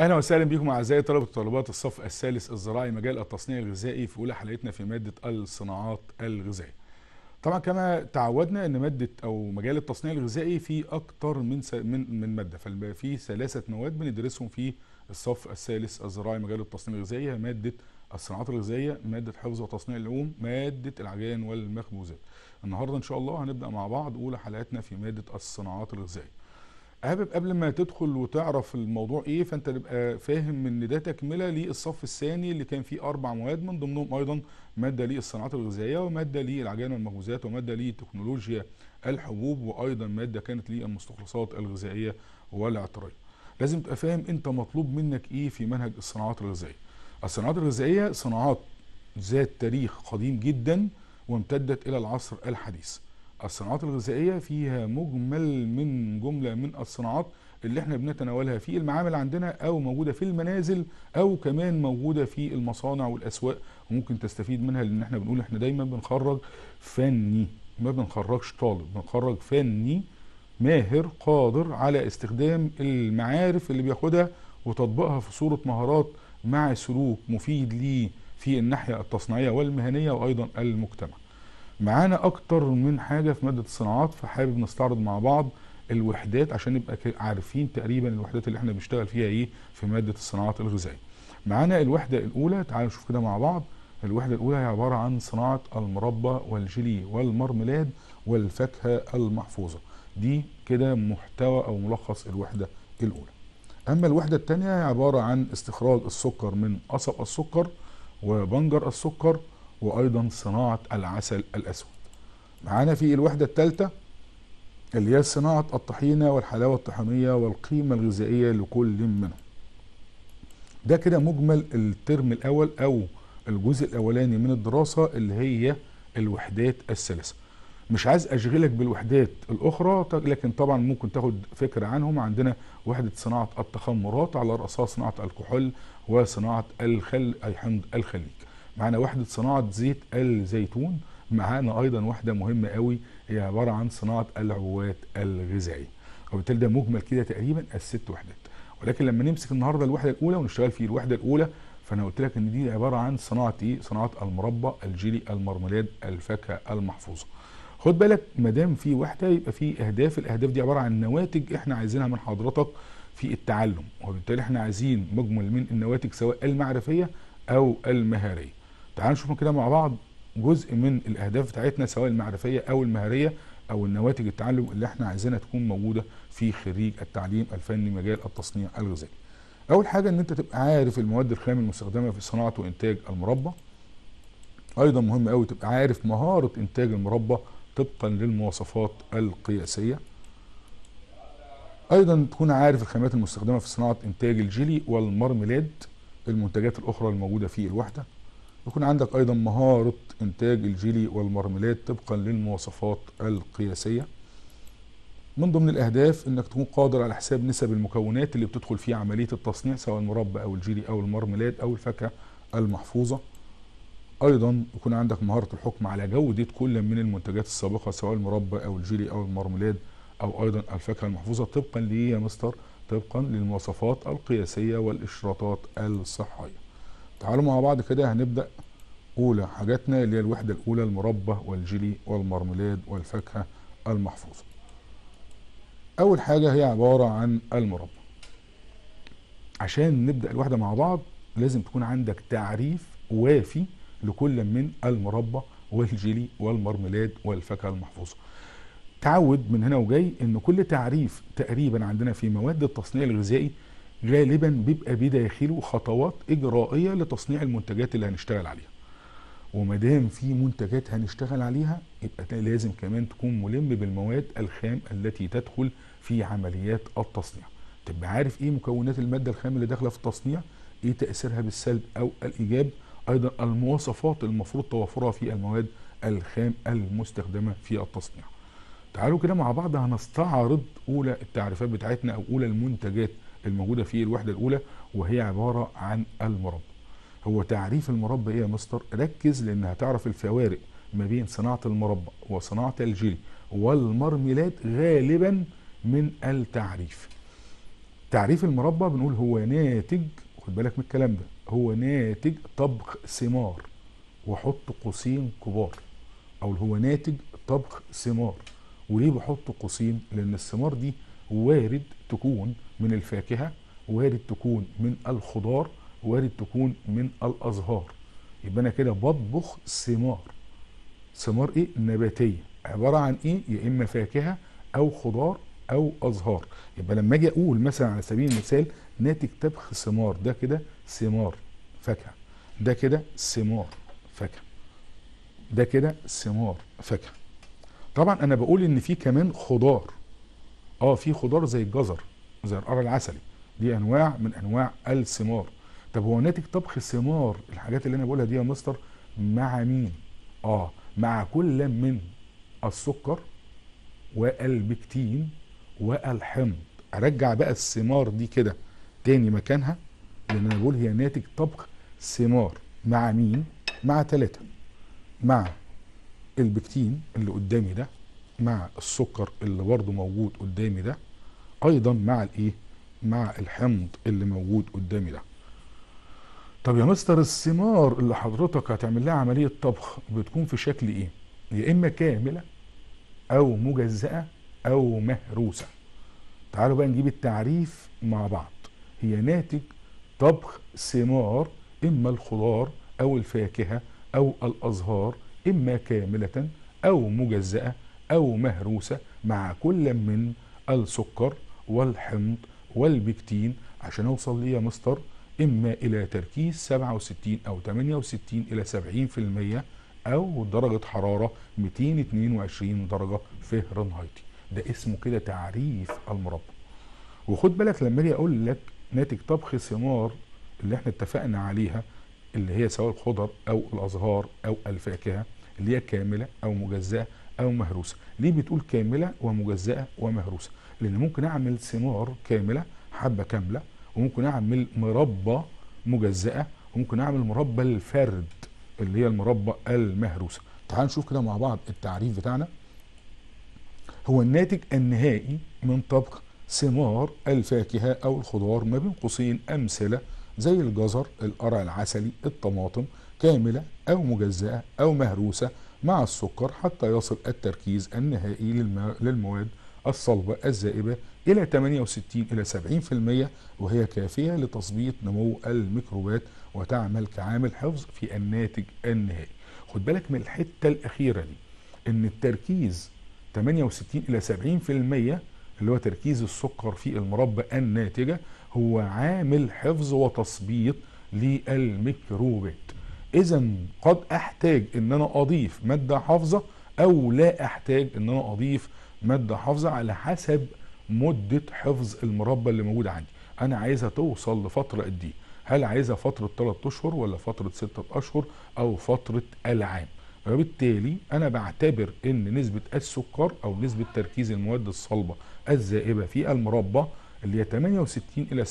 أهلا وسهلا بكم أعزائي طلبة وطالبات الصف الثالث الزراعي مجال التصنيع الغذائي في أولى حلقتنا في مادة الصناعات الغذائية. طبعا كما تعودنا إن مادة أو مجال التصنيع الغذائي فيه أكتر من. من من مادة ففي ثلاثة مواد بندرسهم في الصف الثالث الزراعي مجال التصنيع الغذائي مادة الصناعات الغذائية، مادة حفظ وتصنيع اللحوم، مادة العجان والمخبوزات. النهارده إن شاء الله هنبدأ مع بعض أولى حلقاتنا في مادة الصناعات الغذائية. حابب قبل ما تدخل وتعرف الموضوع إيه فانت تبقى فاهم إن ده تكملة للصف الثاني اللي كان فيه أربع مواد من ضمنهم أيضا مادة للصناعات الغذائية ومادة للعجان والمخبوزات ومادة لتكنولوجيا الحبوب وأيضا مادة كانت للمستخلصات الغذائية والعطرية. لازم تبقى فاهم أنت مطلوب منك إيه في منهج الصناعات الغذائية. الصناعات الغذائية صناعات ذات تاريخ قديم جدا وامتدت إلى العصر الحديث. الصناعات الغذائية فيها مجمل من جملة من الصناعات اللي إحنا بنتناولها في المعامل عندنا أو موجودة في المنازل أو كمان موجودة في المصانع والأسواق وممكن تستفيد منها لأن إحنا بنقول إحنا دايما بنخرج فني ما بنخرجش طالب بنخرج فني ماهر قادر على استخدام المعارف اللي بياخدها وتطبيقها في صورة مهارات مع سلوك مفيد ليه في الناحية التصنيعية والمهنية وأيضا المجتمع. معانا أكتر من حاجة في مادة الصناعات فحابب نستعرض مع بعض الوحدات عشان نبقى عارفين تقريبا الوحدات اللي إحنا بنشتغل فيها إيه في مادة الصناعات الغذائية. معانا الوحدة الأولى تعالوا نشوف كده مع بعض الوحدة الأولى هي عبارة عن صناعة المربى والجيلي والمرملاد والفاكهة المحفوظة. دي كده محتوى أو ملخص الوحدة الأولى. أما الوحدة الثانية هي عبارة عن استخراج السكر من قصب السكر وبنجر السكر وأيضا صناعة العسل الأسود. معانا في الوحدة الثالثة اللي هي صناعة الطحينة والحلاوة الطحينية والقيمة الغذائية لكل منهم. ده كده مجمل الترم الأول أو الجزء الأولاني من الدراسة اللي هي الوحدات الثلاثه. مش عايز أشغلك بالوحدات الأخرى لكن طبعا ممكن تاخد فكرة عنهم عندنا وحدة صناعة التخمرات على راسها صناعة الكحول وصناعة الخل أي حمض الخليج. معانا وحدة صناعة زيت الزيتون معانا أيضا وحدة مهمة قوي هي عبارة عن صناعة العبوات الغذائيه وبالتالي ده مجمل كده تقريبا الست وحدات. ولكن لما نمسك النهارده الوحدة الأولى ونشتغل في الوحدة الأولى فأنا قلت لك إن دي عبارة عن صناعة إيه؟ صناعة المربى الجيلي المرملاد الفاكهة المحفوظة. خد بالك ما دام في وحدة يبقى في أهداف. الأهداف دي عبارة عن نواتج إحنا عايزينها من حضرتك في التعلم. وبالتالي إحنا عايزين مجمل من النواتج سواء المعرفية أو المهارية. تعالوا نشوف كده مع بعض جزء من الأهداف بتاعتنا سواء المعرفية أو المهارية أو النواتج التعلم اللي إحنا عايزينها تكون موجودة في خريج التعليم الفني مجال التصنيع الغذائي. أول حاجة إن أنت تبقى عارف المواد الخام المستخدمة في صناعة وإنتاج المربى. أيضا مهم قوي تبقى عارف مهارة إنتاج المربى طبقا للمواصفات القياسية. أيضا تكون عارف الخامات المستخدمة في صناعة إنتاج الجيلي والمرملاد المنتجات الأخرى الموجودة في الوحدة. يكون عندك أيضا مهارة إنتاج الجيلي والمرملات طبقا للمواصفات القياسية. من ضمن الأهداف إنك تكون قادر على حساب نسب المكونات اللي بتدخل في عملية التصنيع سواء المربى أو الجيلي أو المرملاد أو الفاكهة المحفوظة. أيضا يكون عندك مهارة الحكم على جودة كل من المنتجات السابقة سواء المربى أو الجيلي أو المرملاد أو أيضا الفاكهة المحفوظة طبقا ليه يا مستر طبقا للمواصفات القياسية والإشراطات الصحية. تعالوا مع بعض كده هنبدأ أولى حاجاتنا اللي هي الوحدة الأولى المربى والجيلي والمرملاد والفاكهة المحفوظة. أول حاجة هي عبارة عن المربى. عشان نبدأ الوحدة مع بعض لازم تكون عندك تعريف وافي لكل من المربى والجيلي والمرملاد والفاكهة المحفوظة. تعود من هنا وجاي إن كل تعريف تقريبا عندنا في مواد التصنيع الغذائي غالبا بيبقى بداخله خطوات إجرائية لتصنيع المنتجات اللي هنشتغل عليها. وما دام في منتجات هنشتغل عليها يبقى لازم كمان تكون ملم بالمواد الخام التي تدخل في عمليات التصنيع. تبقى عارف إيه مكونات المادة الخام اللي داخلة في التصنيع؟ إيه تأثيرها بالسلب أو الإيجاب؟ أيضا المواصفات المفروض توفرها في المواد الخام المستخدمة في التصنيع. تعالوا كده مع بعض هنستعرض أولى التعريفات بتاعتنا أو أولى المنتجات الموجودة في الوحدة الأولى وهي عبارة عن المربى. هو تعريف المربى إيه يا مستر؟ ركز لأن هتعرف الفوارق ما بين صناعة المربى وصناعة الجيلي والمرملات غالبا من التعريف. تعريف المربى بنقول هو ناتج خد بالك من الكلام ده هو ناتج طبخ ثمار وحط قوسين كبار أو هو ناتج طبخ ثمار وليه بحط قوسين لأن الثمار دي وارد تكون من الفاكهة وارد تكون من الخضار وارد تكون من الأزهار. يبقى أنا كده بطبخ ثمار. ثمار إيه؟ نباتية. عبارة عن إيه؟ يا إما فاكهة أو خضار أو أزهار. يبقى لما أجي أقول مثلا على سبيل المثال ناتج طبخ ثمار ده كده ثمار فاكهة. ده كده ثمار فاكهة. ده كده ثمار فاكهة. طبعا أنا بقول إن في كمان خضار. آه في خضار زي الجزر زي القرع العسلي. دي أنواع من أنواع الثمار. طب هو ناتج طبخ ثمار الحاجات اللي أنا بقولها دي يا مستر مع مين؟ آه مع كل من السكر والبكتين والحمض. أرجع بقى الثمار دي كده تاني مكانها لأن أنا بقول هي ناتج طبخ ثمار. مع مين؟ مع ثلاثة مع البكتين اللي قدامي ده مع السكر اللي برضه موجود قدامي ده أيضا مع الإيه؟ مع الحمض اللي موجود قدامي ده. طب يا مستر الثمار اللي حضرتك هتعمل لها عملية طبخ بتكون في شكل إيه؟ يا إما كاملة أو مجزأة أو مهروسة. تعالوا بقى نجيب التعريف مع بعض. هي ناتج طبخ ثمار إما الخضار أو الفاكهة أو الأزهار إما كاملة أو مجزأة أو مهروسة مع كل من السكر والحمض والبكتين. عشان أوصل ليه يا مستر؟ إما إلى تركيز 67 أو 68 إلى 70% أو درجة حرارة 222 درجة فهرنهايتي. ده اسمه كده تعريف المربى. وخد بالك لما أجي أقول لك ناتج طبخ ثمار اللي إحنا اتفقنا عليها اللي هي سواء الخضر أو الأزهار أو الفاكهة اللي هي كاملة أو مجزأة أو مهروسة. ليه بتقول كاملة ومجزأة ومهروسة؟ لأن ممكن أعمل ثمار كاملة حبة كاملة وممكن أعمل مربى مجزأة وممكن أعمل مربى الفرد اللي هي المربى المهروسة. تعال نشوف كده مع بعض التعريف بتاعنا. هو الناتج النهائي من طبخ ثمار الفاكهة أو الخضار ما بين قوسين أمثلة زي الجزر القرع العسلي الطماطم كاملة أو مجزأة أو مهروسة مع السكر حتى يصل التركيز النهائي للمواد الصلبة الزائبة إلى 68 إلى 70% وهي كافية لتثبيط نمو الميكروبات وتعمل كعامل حفظ في الناتج النهائي. خد بالك من الحتة الأخيرة دي إن التركيز 68 إلى 70% اللي هو تركيز السكر في المربى الناتجة هو عامل حفظ وتثبيط للميكروبات. اذا قد أحتاج إن أنا أضيف مادة حافظة أو لا أحتاج إن أنا أضيف مادة حافظة على حسب مدة حفظ المربى اللي موجود عندي. أنا عايزها توصل لفترة قد إيه؟ هل عايزها فترة 3 أشهر ولا فترة 6 أشهر أو فترة العام؟ وبالتالي أنا بعتبر إن نسبة السكر أو نسبة تركيز المواد الصلبة الزائبة في المربى اللي هي 68 إلى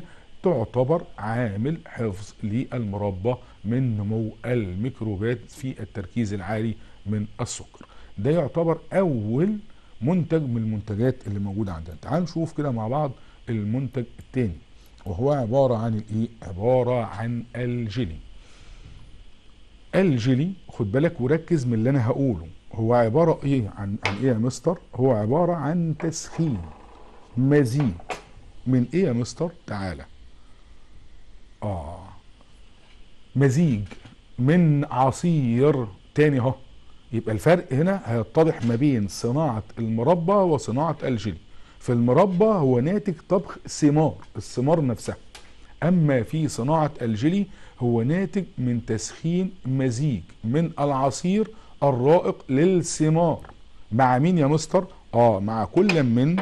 70% تعتبر عامل حفظ للمربى من نمو الميكروبات في التركيز العالي من السكر. ده يعتبر أول منتج من المنتجات اللي موجودة عندنا. تعال نشوف كده مع بعض المنتج الثاني وهو عبارة عن الإيه؟ عبارة عن الجيلي. الجيلي خد بالك وركز من اللي أنا هقوله. هو عبارة إيه؟ عن عن إيه يا مستر؟ هو عبارة عن تسخين مزيج من إيه يا مستر؟ تعالى. آه. مزيج من عصير تاني اهو. يبقى الفرق هنا هيتضح ما بين صناعة المربى وصناعة الجيلي في المربى هو ناتج طبخ ثمار الثمار نفسها. أما في صناعة الجيلي هو ناتج من تسخين مزيج من العصير الرائق للثمار. مع مين يا مستر؟ آه مع كل من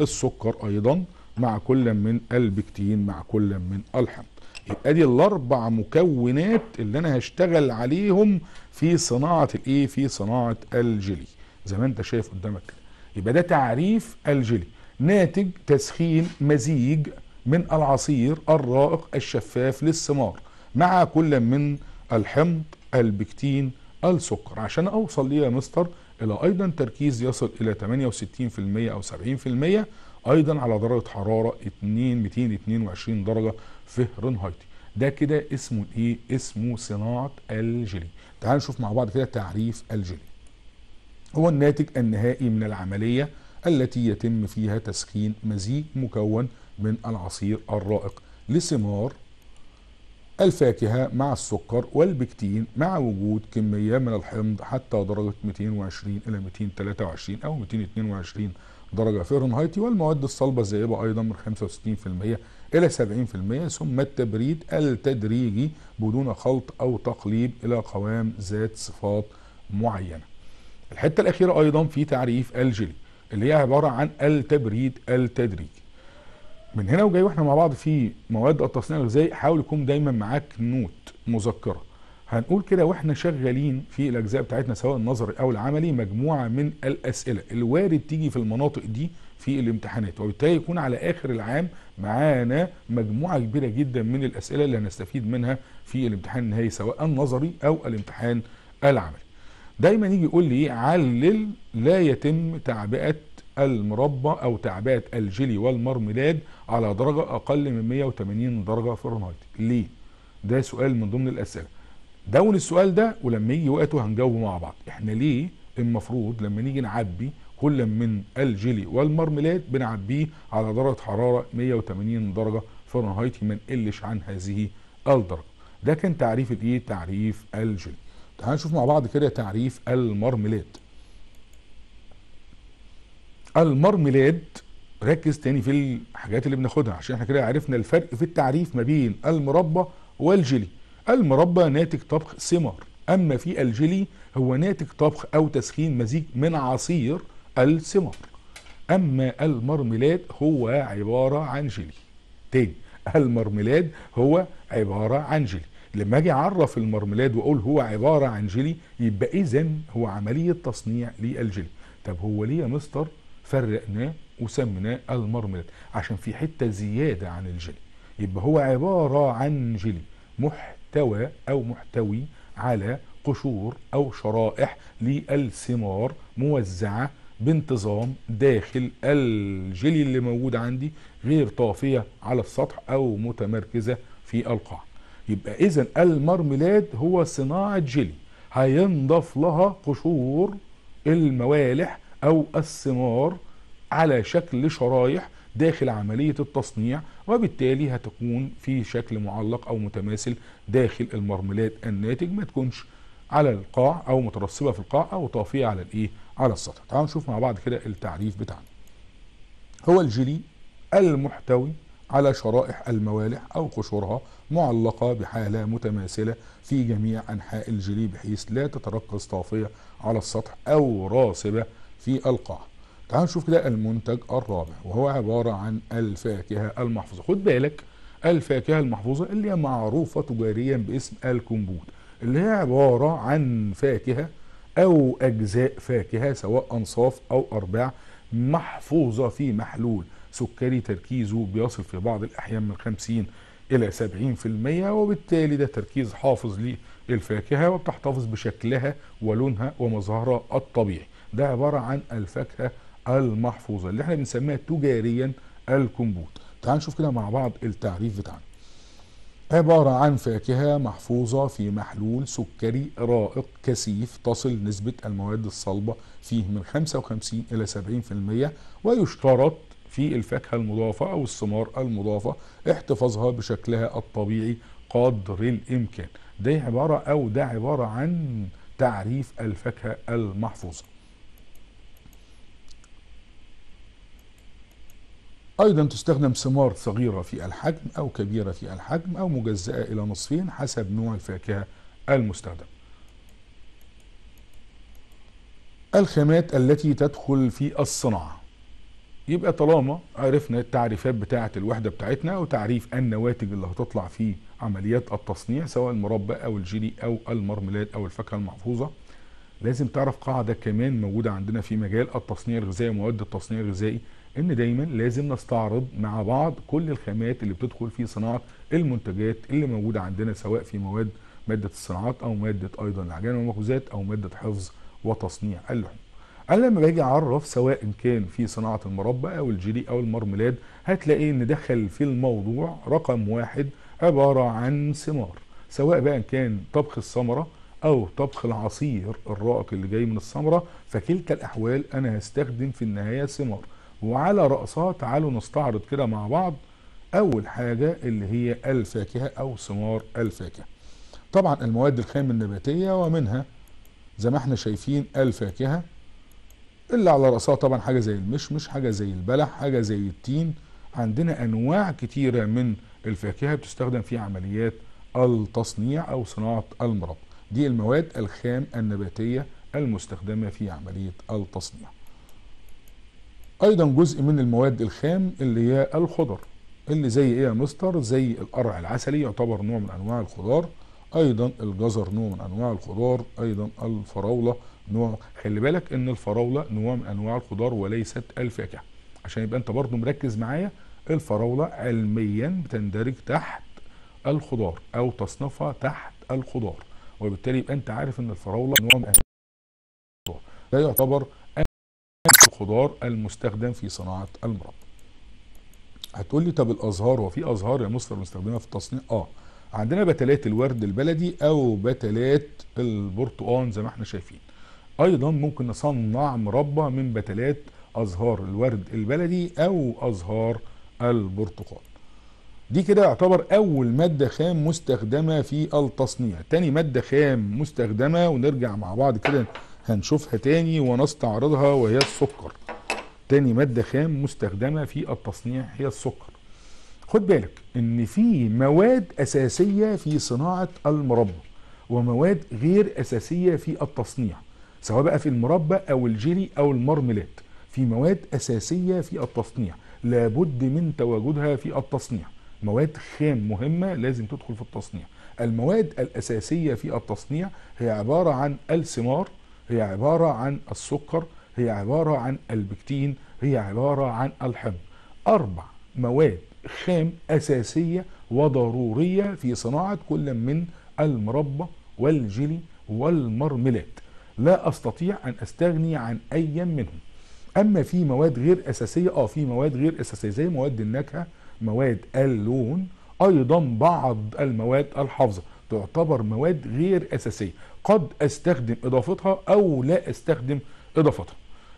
السكر أيضا مع كل من البكتين مع كل من الحمض يبقى دي الاربع مكونات اللي أنا هشتغل عليهم في صناعة الايه؟ في صناعة الجيلي. زي ما انت شايف قدامك كده. يبقى ده تعريف الجيلي. ناتج تسخين مزيج من العصير الرائق الشفاف للثمار مع كل من الحمض البكتين السكر. عشان أوصل ليه يا مستر إلى أيضا تركيز يصل إلى 68% أو 70% أيضا على درجة حرارة 2 222 درجة فهرنهايت ده كده اسمه إيه؟ اسمه صناعة الجيلي. تعالوا نشوف مع بعض كده تعريف الجيلي. هو الناتج النهائي من العملية التي يتم فيها تسخين مزيج مكون من العصير الرائق لثمار الفاكهة مع السكر والبكتين مع وجود كمية من الحمض حتى درجة 220 إلى 223 أو 222 درجة. فahrenheit والمواد الصلبة الذائبة أيضا من 65% إلى 70% ثم التبريد التدريجي بدون خلط أو تقليب إلى قوام ذات صفات معينة. الحتة الأخيرة أيضا في تعريف الجيلي اللي هي عبارة عن التبريد التدريجي. من هنا وجاي وإحنا مع بعض في مواد التصنيع الغذائي حاول يكون دايما معاك نوت مذكرة. هنقول كده وإحنا شغالين في الأجزاء بتاعتنا سواء النظري أو العملي مجموعة من الأسئلة الوارد تيجي في المناطق دي في الامتحانات وبالتالي يكون على آخر العام معانا مجموعة كبيرة جدا من الأسئلة اللي هنستفيد منها في الامتحان النهائي سواء النظري أو الامتحان العملي. دايما يجي يقول لي علل لا يتم تعبئة المربى أو تعبئة الجيلي والمرميلاد على درجة أقل من 180 درجة فahrenheit ليه؟ ده سؤال من ضمن الأسئلة. دون السؤال ده ولما يجي وقته هنجاوبه مع بعض. إحنا ليه؟ المفروض لما نيجي نعبي كل من الجيلي والمرميلاد بنعبيه على درجة حرارة 180 درجة فahrenheit ما نقلش عن هذه الدرجة. ده كان تعريف الإيه؟ تعريف الجيلي. تعالوا نشوف مع بعض كده تعريف المرميلاد المرميلاد ركز تاني في الحاجات اللي بناخدها عشان إحنا كده عرفنا الفرق في التعريف ما بين المربى والجيلي. المربى ناتج طبخ ثمار أما في الجيلي هو ناتج طبخ أو تسخين مزيج من عصير الثمار أما المرميلاد هو عبارة عن جيلي. تاني المرميلاد هو عبارة عن جيلي. لما أجي أعرف المرميلاد وأقول هو عبارة عن جيلي يبقى اذا هو عملية تصنيع للجيلي. طب هو ليه يا مستر؟ فرقناه وسميناه المرميلاد عشان في حتة زيادة عن الجيلي. يبقى هو عبارة عن جيلي محتوى أو محتوي على قشور أو شرائح للثمار موزعة بانتظام داخل الجيلي اللي موجود عندي غير طافية على السطح أو متمركزة في القاع. يبقى اذا المرميلاد هو صناعة جيلي هينضاف لها قشور الموالح أو الثمار على شكل شرايح داخل عملية التصنيع وبالتالي هتكون في شكل معلق أو متماثل داخل المرميلاد الناتج ما تكونش على القاع أو مترسبة في القاع أو طافية على الإيه؟ على السطح. تعالوا نشوف مع بعض كده التعريف بتاعنا. هو الجيلي المحتوي على شرائح الموالح أو قشورها معلقة بحالة متماثلة في جميع أنحاء الجيلي بحيث لا تتركز طافية على السطح أو راسبة في القاع تعالوا نشوف كده المنتج الرابع وهو عبارة عن الفاكهة المحفوظة. خد بالك الفاكهة المحفوظة اللي هي معروفة تجاريا باسم الكمبوت اللي هي عبارة عن فاكهة أو أجزاء فاكهة سواء أنصاف أو أرباع محفوظة في محلول سكري تركيزه بيصل في بعض الأحيان من 50 إلى 70% وبالتالي ده تركيز حافظ للفاكهة وبتحتفظ بشكلها ولونها ومظهرها الطبيعي. ده عبارة عن الفاكهة المحفوظة اللي إحنا بنسميها تجاريا الكمبوت. تعال نشوف كده مع بعض التعريف بتاعنا. عبارة عن فاكهة محفوظة في محلول سكري رائق كثيف تصل نسبة المواد الصلبة فيه من 55 إلى 70% ويشترط في الفاكهة المضافة أو الثمار المضافة احتفاظها بشكلها الطبيعي قدر الإمكان. ده عبارة أو ده عبارة عن تعريف الفاكهة المحفوظة. أيضا تستخدم ثمار صغيرة في الحجم أو كبيرة في الحجم أو مجزأة إلى نصفين حسب نوع الفاكهة المستخدم. الخامات التي تدخل في الصناعة. يبقى طالما عرفنا التعريفات بتاعة الوحدة بتاعتنا وتعريف النواتج اللي هتطلع في عمليات التصنيع سواء المربى أو الجيلي أو المرميلاد أو الفاكهة المحفوظة لازم تعرف قاعدة كمان موجودة عندنا في مجال التصنيع الغذائي ومواد التصنيع الغذائي إن دايما لازم نستعرض مع بعض كل الخامات اللي بتدخل في صناعة المنتجات اللي موجودة عندنا سواء في مواد مادة الصناعات أو مادة أيضا العجائن والمخبوزات أو مادة حفظ وتصنيع اللحوم. أنا لما باجي أعرف سواء كان في صناعة المربى أو الجيلي أو المرملاد هتلاقي إن دخل في الموضوع رقم واحد عبارة عن ثمار سواء بقى كان طبخ الثمرة أو طبخ العصير الرائق اللي جاي من الثمرة فكلتا الأحوال أنا هستخدم في النهاية ثمار وعلى رأسها تعالوا نستعرض كده مع بعض أول حاجة اللي هي الفاكهة أو ثمار الفاكهة. طبعا المواد الخام النباتية ومنها زي ما إحنا شايفين الفاكهة اللي على رأسها طبعا حاجة زي المشمش حاجة زي البلح حاجة زي التين. عندنا أنواع كتيرة من الفاكهة بتستخدم في عمليات التصنيع أو صناعة المربى. دي المواد الخام النباتية المستخدمة في عملية التصنيع. أيضا جزء من المواد الخام اللي هي الخضر اللي زي إيه يا مستر؟ زي القرع العسلي يعتبر نوع من أنواع الخضار. أيضا الجزر نوع من أنواع الخضار. أيضا الفراولة نوع خلي بالك إن الفراولة نوع من أنواع الخضار وليست الفاكهه عشان يبقى أنت برضو مركز معايا الفراولة علميا بتندرج تحت الخضار أو تصنيفها تحت الخضار وبالتالي يبقى أنت عارف إن الفراولة نوع من أنواع الخضار. ده يعتبر الخضار المستخدم في صناعة المربى. هتقول لي طب الأزهار هو في أزهار يا مصر بنستخدمها في التصنيع؟ آه. عندنا بتلات الورد البلدي أو بتلات البرتقان زي ما إحنا شايفين. أيضا ممكن نصنع مربى من بتلات أزهار الورد البلدي أو أزهار البرتقال. دي كده يعتبر أول مادة خام مستخدمة في التصنيع. تاني مادة خام مستخدمة ونرجع مع بعض كده هنشوفها تاني ونستعرضها وهي السكر. تاني مادة خام مستخدمة في التصنيع هي السكر. خد بالك إن في مواد أساسية في صناعة المربى ومواد غير أساسية في التصنيع سواء بقى في المربى أو الجيلي أو المرملات. في مواد أساسية في التصنيع لابد من تواجدها في التصنيع. مواد خام مهمة لازم تدخل في التصنيع. المواد الأساسية في التصنيع هي عبارة عن الثمار هي عبارة عن السكر هي عبارة عن البكتين هي عبارة عن الحمض أربع مواد خام أساسية وضرورية في صناعة كل من المربى والجيلي والمرملات. لا أستطيع أن أستغني عن أي منهم. أما في مواد غير أساسية آه في مواد غير أساسية زي مواد النكهة مواد اللون أيضا بعض المواد الحافظة. تعتبر مواد غير أساسية. قد أستخدم إضافتها أو لا أستخدم إضافتها.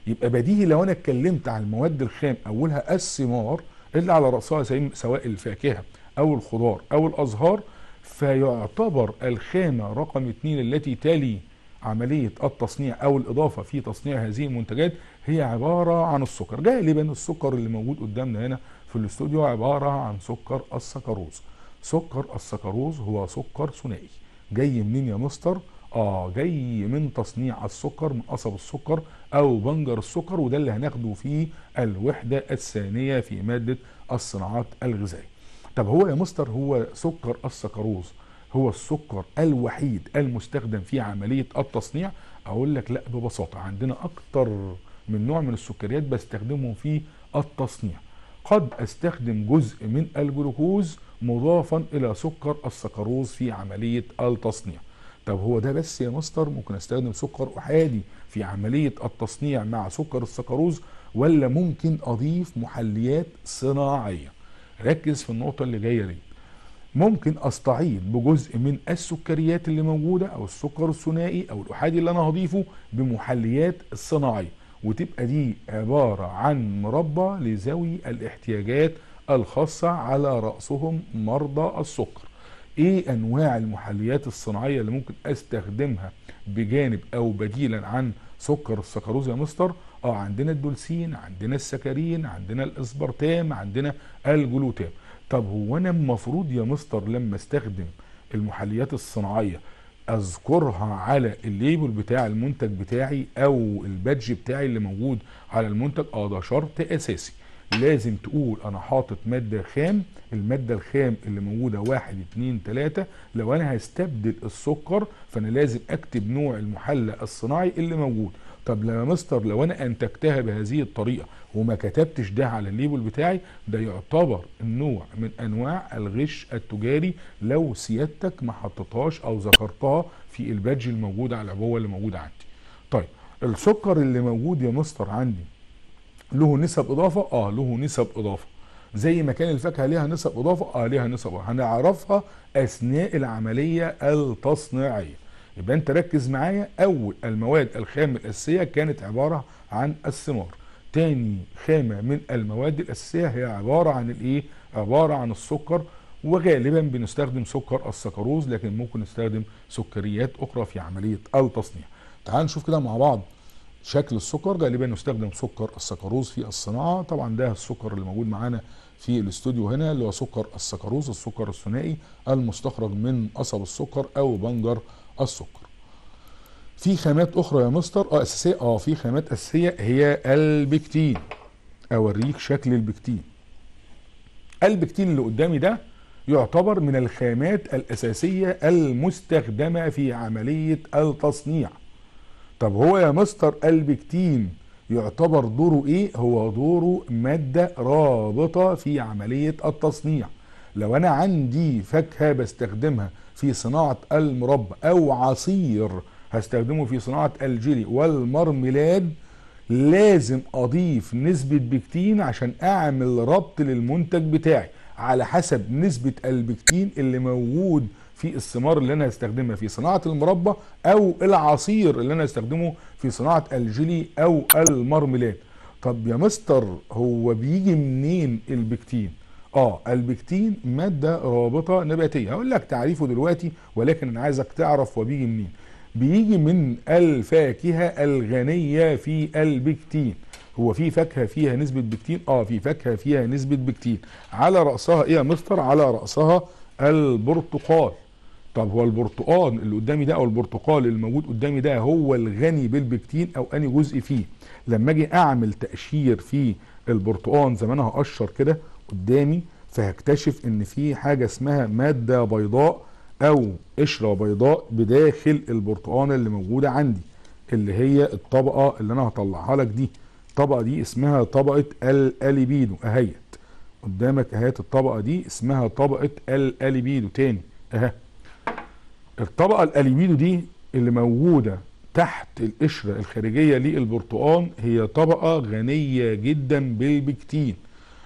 يبقى بديهي لو أنا اتكلمت عن المواد الخام أولها الثمار اللي على رأسها سواء الفاكهة أو الخضار أو الأزهار فيعتبر الخامه رقم اثنين التي تلي عملية التصنيع أو الإضافة في تصنيع هذه المنتجات هي عبارة عن السكر. غالبا السكر اللي موجود قدامنا هنا في الاستوديو عبارة عن سكر السكروز. سكر السكروز هو سكر ثنائي. جاي منين يا مستر؟ آه جاي من تصنيع السكر من قصب السكر أو بنجر السكر وده اللي هناخده في الوحدة الثانية في مادة الصناعات الغذائية. طب هو يا مستر هو سكر السكروز هو السكر الوحيد المستخدم في عملية التصنيع؟ أقول لك لا ببساطة عندنا أكتر من نوع من السكريات بستخدمهم في التصنيع. قد أستخدم جزء من الجلوكوز مضافا إلى سكر السكروز في عملية التصنيع. طب هو ده بس يا مستر؟ ممكن أستخدم سكر أحادي في عملية التصنيع مع سكر السكروز ولا ممكن أضيف محليات صناعية؟ ركز في النقطة اللي جاية دي. ممكن استعيد بجزء من السكريات اللي موجودة أو السكر الثنائي أو الأحادي اللي أنا هضيفه بمحليات صناعية. وتبقى دي عبارة عن مربى لذوي الاحتياجات الخاصة على رأسهم مرضى السكر. إيه انواع المحليات الصناعية اللي ممكن استخدمها بجانب أو بديلا عن سكر السكروز يا مستر؟ آه عندنا الدولسين عندنا السكرين عندنا الاسبرتام عندنا الجلوتام. طب هو أنا المفروض يا مستر لما استخدم المحليات الصناعية اذكرها على ال label بتاع المنتج بتاعي أو ال badge بتاعي اللي موجود على المنتج؟ آه ده شرط اساسي. لازم تقول أنا حاطط مادة خام المادة الخام اللي موجودة واحد اتنين تلاتة لو أنا هستبدل السكر فأنا لازم أكتب نوع المحلى الصناعي اللي موجود. طب يا مستر لو أنا أنتجتها بهذه الطريقة وما كتبتش ده على ال label بتاعي ده يعتبر نوع من أنواع الغش التجاري لو سيادتك ما حطيتهاش أو ذكرتها في ال badge الموجود على العبوة اللي موجودة عندي. طيب السكر اللي موجود يا مستر عندي له نسب إضافة؟ آه له نسب إضافة. زي ما كان الفاكهة ليها نسب إضافة آه ليها نسب إضافة. هنعرفها أثناء العملية التصنيعية. يبقى أنت ركز معايا أول المواد الخام الأساسية كانت عبارة عن الثمار. تاني خامه من المواد الأساسية هي عبارة عن الإيه؟ عبارة عن السكر وغالبا بنستخدم سكر السكروز لكن ممكن نستخدم سكريات أخرى في عملية التصنيع. تعال نشوف كده مع بعض شكل السكر. غالبا يستخدم سكر السكروز في الصناعة. طبعا ده السكر اللي موجود معانا في الاستوديو هنا اللي هو سكر السكروز السكر الثنائي المستخرج من قصب السكر أو بنجر السكر. في خامات أخرى يا مستر آه أساسية آه في خامات أساسية هي البكتين. أوريك شكل البكتين. البكتين اللي قدامي ده يعتبر من الخامات الأساسية المستخدمة في عملية التصنيع. طب هو يا مستر البكتين يعتبر دوره إيه؟ هو دوره مادة رابطة في عملية التصنيع. لو أنا عندي فاكهة بستخدمها في صناعة المربى أو عصير هستخدمه في صناعة الجيلي والمرميلاد لازم أضيف نسبة بكتين عشان أعمل ربط للمنتج بتاعي. على حسب نسبة البكتين اللي موجود في الثمار اللي أنا هستخدمها في صناعة المربى أو العصير اللي أنا هستخدمه في صناعة الجيلي أو المرميلاد طب يا مستر هو بيجي منين البكتين؟ آه البكتين مادة رابطة نباتية. هقول لك تعريفه دلوقتي ولكن أنا عايزك تعرف هو بيجي منين. بيجي من الفاكهة الغنية في البكتين. هو في فاكهة فيها نسبة بكتين؟ آه في فاكهة فيها نسبة بكتين. على رأسها إيه يا مستر؟ على رأسها البرتقال. طب هو البرتقال اللي قدامي ده أو البرتقال اللي موجود قدامي ده هو الغني بالبكتين أو أني جزء فيه؟ لما أجي أعمل تقشير في البرتقال زي ما أنا هقشر كده قدامي فهكتشف إن في حاجة اسمها مادة بيضاء أو قشرة بيضاء بداخل البرتقال اللي موجودة عندي اللي هي الطبقة اللي أنا هطلعها لك دي. الطبقه دي اسمها طبقة الأليبيدو أهيت. قدامك أهيت الطبقة دي اسمها طبقة الأليبيدو تاني أهي. الطبقة الاليبيدو دي اللي موجودة تحت القشرة الخارجية للبرتقال هي طبقة غنية جدا بالبكتين.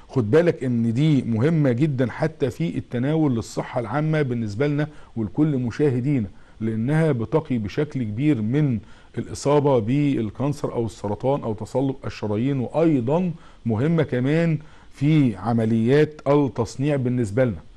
خد بالك إن دي مهمة جدا حتى في التناول للصحة العامة بالنسبة لنا ولكل مشاهدينا لأنها بتقي بشكل كبير من الإصابة بالكانسر أو السرطان أو تصلب الشرايين وأيضا مهمة كمان في عمليات التصنيع بالنسبة لنا.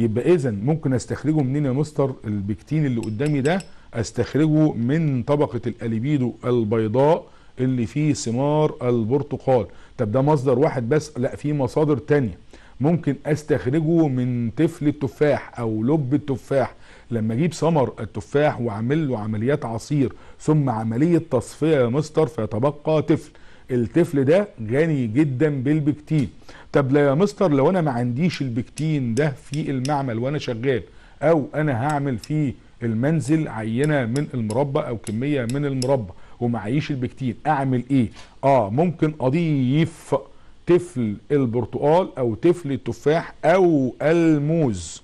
يبقى اذا ممكن أستخرجه منين يا مستر؟ البكتين اللي قدامي ده أستخرجه من طبقة الأليبيدو البيضاء اللي فيه ثمار البرتقال. طب ده مصدر واحد بس؟ لا في مصادر تانية. ممكن أستخرجه من تفل التفاح أو لب التفاح. لما أجيب ثمر التفاح وأعمل له عمليات عصير ثم عملية تصفية يا مستر فيتبقى طفل. الطفل ده غني جدا بالبكتين. طب لا يا مستر لو أنا ما عنديش البكتين ده في المعمل وأنا شغال أو أنا هعمل في المنزل عينة من المربى أو كمية من المربى ومعيش البكتين أعمل إيه؟ آه ممكن أضيف تفل البرتقال أو تفل التفاح أو الموز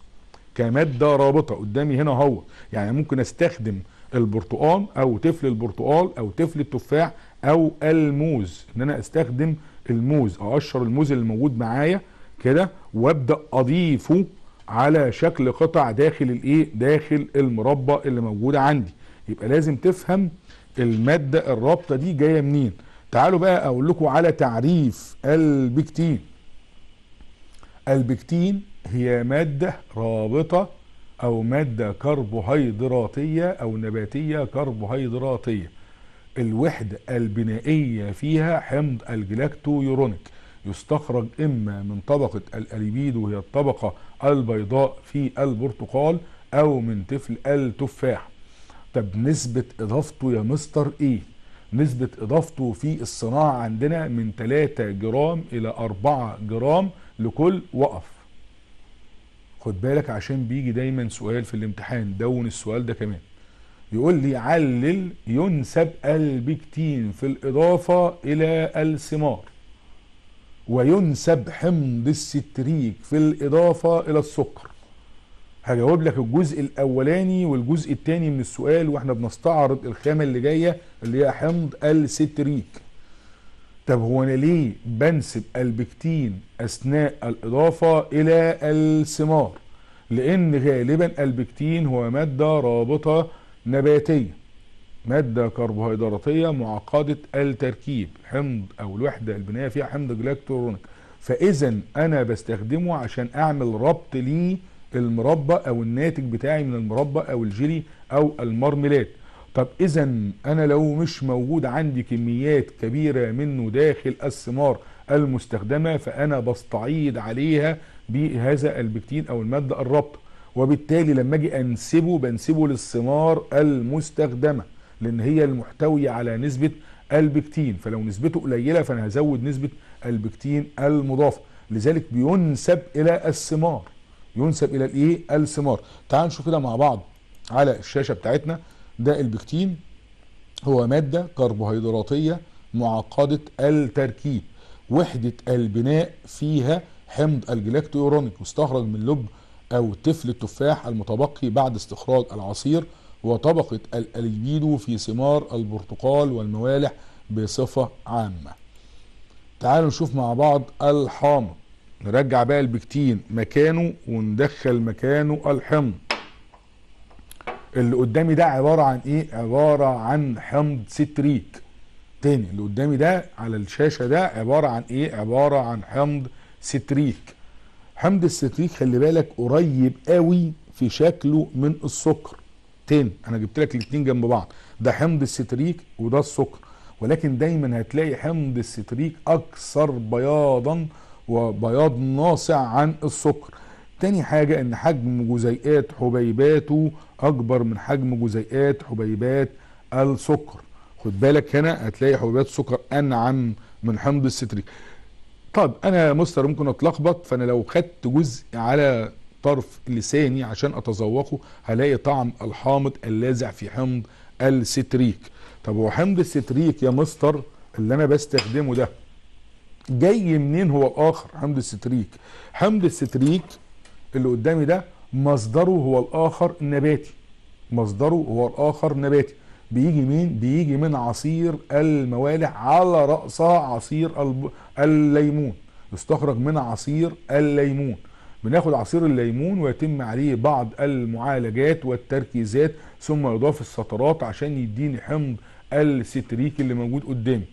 كمادة رابطة قدامي هنا هو يعني ممكن أستخدم البرتقال أو تفل البرتقال أو تفل التفاح أو الموز إن أنا أستخدم الموز أقشر الموز اللي موجود معايا كده وأبدأ أضيفه على شكل قطع داخل الإيه؟ داخل المربى اللي موجوده عندي. يبقى لازم تفهم المادة الرابطة دي جاية منين. تعالوا بقى أقول لكم على تعريف البكتين. البكتين هي مادة رابطة أو مادة كربوهيدراتية أو نباتية كربوهيدراتية. الوحدة البنائية فيها حمض الجلاكتويورونيك يستخرج إما من طبقة الألبيدو وهي الطبقة البيضاء في البرتقال أو من تفل التفاح. طب نسبة إضافته يا مستر إيه؟ نسبة إضافته في الصناعة عندنا من 3 جرام إلى 4 جرام لكل وقف. خد بالك عشان بيجي دايما سؤال في الامتحان دون السؤال ده كمان. يقول لي علل ينسب البكتين في الإضافة إلى الثمار وينسب حمض الستريك في الإضافة إلى السكر. هجاوب لك الجزء الأولاني والجزء الثاني من السؤال وإحنا بنستعرض الخامة اللي جاية اللي هي حمض الستريك. طب هو أنا ليه بنسب البكتين أثناء الإضافة إلى الثمار؟ لأن غالبا البكتين هو مادة رابطة نباتية مادة كربوهيدراتية معقدة التركيب حمض أو الوحدة البنائيه فيها حمض جلاكتورونيك فإذا أنا بستخدمه عشان أعمل ربط ليه المربى أو الناتج بتاعي من المربى أو الجيلي أو المرملاد طب إذا أنا لو مش موجود عندي كميات كبيرة منه داخل الثمار المستخدمة فأنا بستعيد عليها بهذا البكتين أو المادة الرابطه وبالتالي لما أجي أنسبه بنسبه للثمار المستخدمة لأن هي المحتوية على نسبة البكتين. فلو نسبته قليلة فأنا هزود نسبة البكتين المضافه لذلك بينسب إلى الثمار. ينسب إلى الإيه؟ الثمار. تعال نشوف كده مع بعض على الشاشة بتاعتنا. ده البكتين. هو مادة كربوهيدراتية معقدة التركيب. وحدة البناء فيها حمض الجلاكتورونيك مستخرج من لب أو تفل التفاح المتبقي بعد استخراج العصير وطبقه الألبيدو في ثمار البرتقال والموالح بصفة عامة. تعالوا نشوف مع بعض الحامض. نرجع بقى البكتين مكانه وندخل مكانه الحمض. اللي قدامي ده عبارة عن إيه؟ عبارة عن حمض ستريك تاني اللي قدامي ده على الشاشة ده عبارة عن إيه؟ عبارة عن حمض ستريك حمض الستريك خلي بالك قريب قوي في شكله من السكر. تاني أنا جبت لك الاتنين جنب بعض. ده حمض الستريك وده السكر. ولكن دايما هتلاقي حمض الستريك أكثر بياضا وبياض ناصع عن السكر. تاني حاجة إن حجم جزيئات حبيباته أكبر من حجم جزيئات حبيبات السكر. خد بالك هنا هتلاقي حبيبات السكر أنعم من حمض الستريك. طب أنا مستر ممكن أتلخبط فأنا لو خدت جزء على طرف لساني عشان أتذوقه هلاقي طعم الحامض اللاذع في حمض الستريك. طب هو حمض الستريك يا مستر اللي أنا بستخدمه ده جاي منين هو الآخر حمض الستريك؟ حمض الستريك اللي قدامي ده مصدره هو الآخر نباتي. مصدره هو الآخر نباتي. بيجي منين؟ بيجي من عصير الموالح على رأسها عصير. الليمون. يستخرج من عصير الليمون. بناخد عصير الليمون ويتم عليه بعض المعالجات والتركيزات ثم يضاف السترات عشان يديني حمض الستريك اللي موجود قدامي.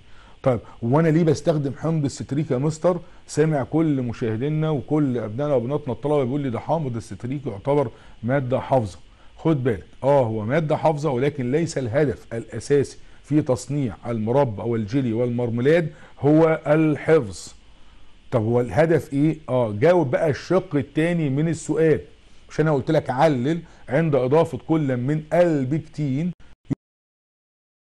طيب وأنا ليه بستخدم حمض الستريك يا مستر؟ سامع كل مشاهدينا وكل أبنائنا وبناتنا الطلبة بيقول لي ده حامض الستريك يعتبر مادة حافظة. خد بالك. آه هو ماده حافظة ولكن ليس الهدف الأساسي في تصنيع المربى والجيلي والمرملاد هو الحفظ. طب هو الهدف إيه؟ آه جاوب بقى الشق الثاني من السؤال. مش أنا قلت لك علل عند إضافة كل من البكتين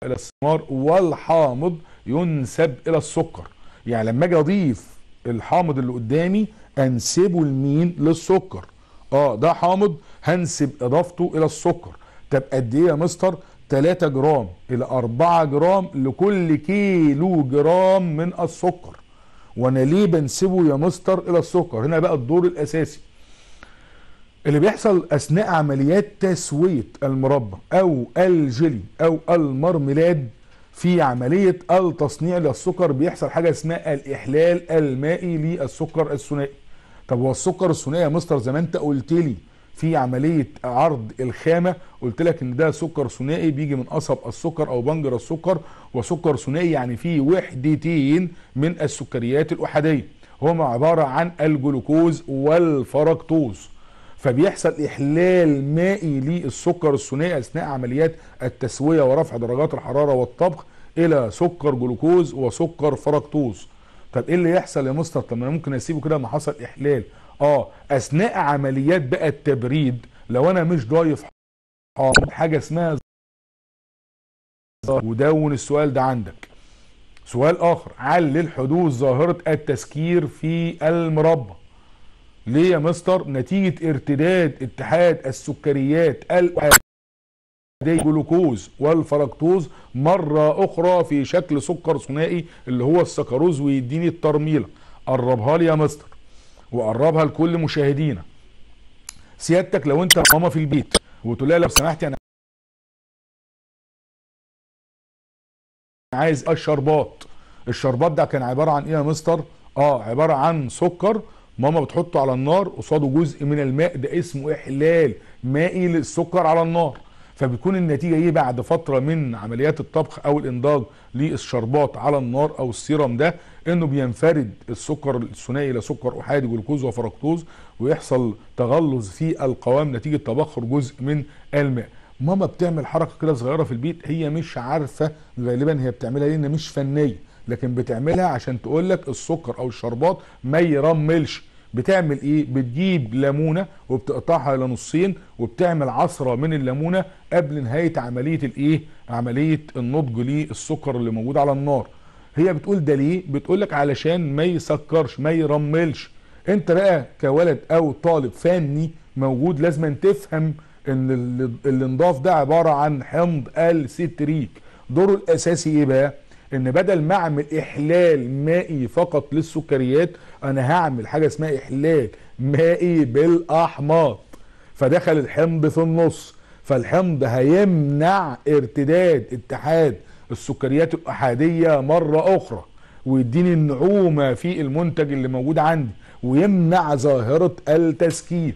إلى الثمار والحامض ينسب إلى السكر. يعني لما أجي أضيف الحامض اللي قدامي أنسبه لمين؟ للسكر. آه ده حامض هنسب إضافته إلى السكر. طب قد إيه يا مستر؟ 3 جرام إلى 4 جرام لكل كيلو جرام من السكر. وأنا ليه بنسبه يا مستر إلى السكر؟ هنا بقى الدور الأساسي. اللي بيحصل أثناء عمليات تسوية المربى أو الجيلي أو المرملاد في عملية التصنيع للسكر بيحصل حاجة اسمها الإحلال المائي للسكر الثنائي. طب هو السكر الثنائي يا مستر زي ما انت قلت لي في عملية عرض الخامة قلت لك إن ده سكر ثنائي بيجي من قصب السكر أو بنجر السكر وسكر ثنائي يعني فيه وحدتين من السكريات الأحادية. هما عبارة عن الجلوكوز والفركتوز فبيحصل إحلال مائي للسكر الثنائي أثناء عمليات التسوية ورفع درجات الحرارة والطبخ إلى سكر جلوكوز وسكر فركتوز طب إيه اللي يحصل يا مستر؟ طب ما أنا ممكن أسيبه كده لما حصل إحلال. آه أثناء عمليات بقى التبريد لو أنا مش ضايف حاجة اسمها ودون السؤال ده عندك. سؤال آخر علل حدوث ظاهرة التسكير في المربى ليه يا مستر؟ نتيجة ارتداد اتحاد السكريات الجلوكوز والفركتوز مرة أخرى في شكل سكر ثنائي اللي هو السكروز ويديني الترميلة. قربها لي يا مستر. وقربها لكل مشاهدينا. سيادتك لو انت ماما في البيت وتقول لها لو سمحتي أنا عايز الشربات. الشربات ده كان عبارة عن إيه يا مستر؟ آه عبارة عن سكر ماما بتحطه على النار قصاده جزء من الماء ده اسمه إحلال. مائي للسكر على النار. فبيكون النتيجة إيه بعد فترة من عمليات الطبخ أو الإنضاج للشربات على النار أو السيرم ده إنه بينفرد السكر الثنائي إلى سكر أحادي جلوكوز وفركتوز ويحصل تغلظ في القوام نتيجة تبخر جزء من الماء. ماما بتعمل حركة كده صغيرة في البيت هي مش عارفة غالبا هي بتعملها لأن مش فنية لكن بتعملها عشان تقول لك السكر أو الشربات ما يرملش. بتعمل إيه؟ بتجيب ليمونة وبتقطعها إلى نصين وبتعمل عصرة من الليمونة قبل نهاية عملية الإيه؟ عملية النضج للسكر اللي موجود على النار. هي بتقول ده ليه؟ بتقول لك علشان ما يسكرش ما يرملش. أنت بقى كولد أو طالب فني موجود لازم تفهم إن اللي انضاف ده عبارة عن حمض الستريك دوره الأساسي إيه بقى؟ إن بدل ما أعمل إحلال مائي فقط للسكريات أنا هعمل حاجة اسمها إحلال مائي بالأحماض. فدخل الحمض في النص فالحمض هيمنع ارتداد اتحاد السكريات الأحادية مرة أخرى ويديني النعومة في المنتج اللي موجود عندي ويمنع ظاهرة التسكير.